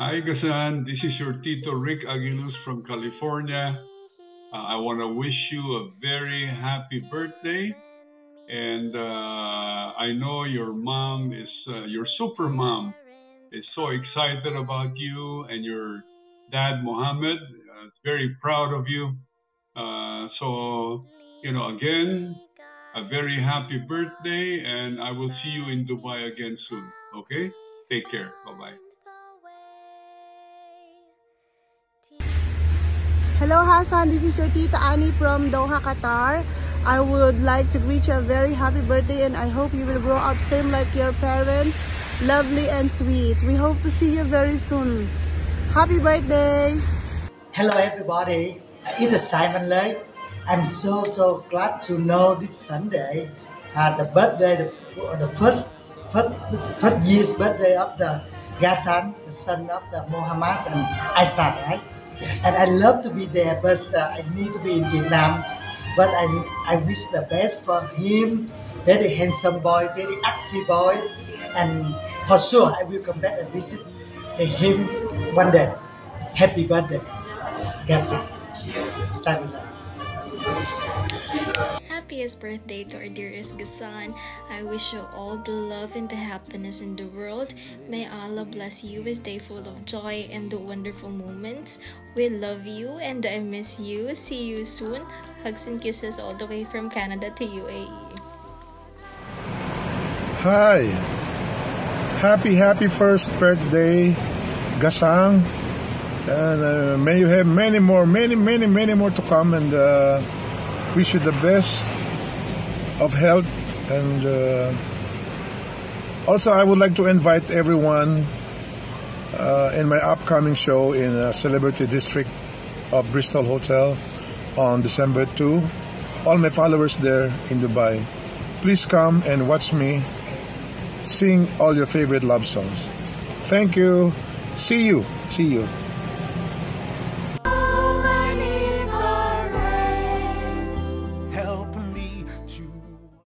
Hi, Ghassan. This is your Tito Rick Aguiluz from California. Uh, I want to wish you a very happy birthday. And uh, I know your mom is, uh, your super mom is so excited about you and your dad, Mohammed. Uh, very proud of you. Uh, so, you know, again, a very happy birthday, and I will see you in Dubai again soon. Okay? Take care. Bye bye. Hello Hassan, this is your Tita Annie from Doha, Qatar. I would like to greet you a very happy birthday and I hope you will grow up same like your parents, lovely and sweet. We hope to see you very soon. Happy birthday! Hello everybody, it is Simon Lake. I'm so so glad to know this Sunday, uh, the birthday, the, the first, first, first year's birthday of the Ghassan, the son of the Muhammad and Isaac, right? And I love to be there, but uh, I need to be in Vietnam. But I, I wish the best for him. Very handsome boy, very active boy. And for sure, I will come back and visit him one day. Happy birthday. Ghassan. Yes. Simon Happiest birthday to our dearest Ghassan. I wish you all the love and the happiness in the world. May Allah bless you with day full of joy and the wonderful moments. We love you and I miss you. See you soon. Hugs and kisses all the way from Canada to UAE. Hi. Happy, happy first birthday, Gasang. And uh, may you have many more, many, many, many more to come. And uh, wish you the best of health. And uh, also, I would like to invite everyone uh, in my upcoming show in uh, Celebrity District of Bristol Hotel on December 2. All my followers there in Dubai, please come and watch me sing all your favorite love songs. Thank you. See you. See you.